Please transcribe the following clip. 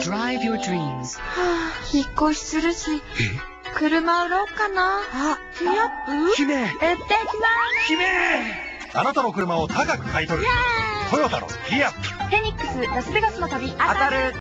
Drive your dreams. はあ、引っ越しするし、車売ろうかな。あ、ティアップ姫。行ってきます。姫。あなたの車を高く買い取る。トヨタのティアップ。フェニックス、ラスベガスの旅、当たる。